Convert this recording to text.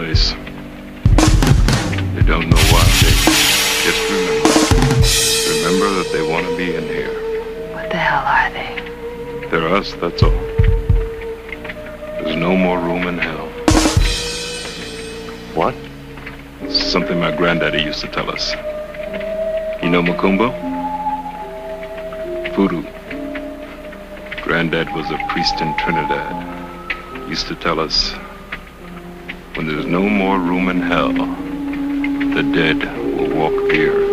place. They don't know why. They just remember. Remember that they want to be in here. What the hell are they? They're us, that's all. There's no more room in hell. What? Something my granddaddy used to tell us. You know Macumba? Voodoo. Granddad was a priest in Trinidad. He used to tell us when there's no more room in hell, the dead will walk earth.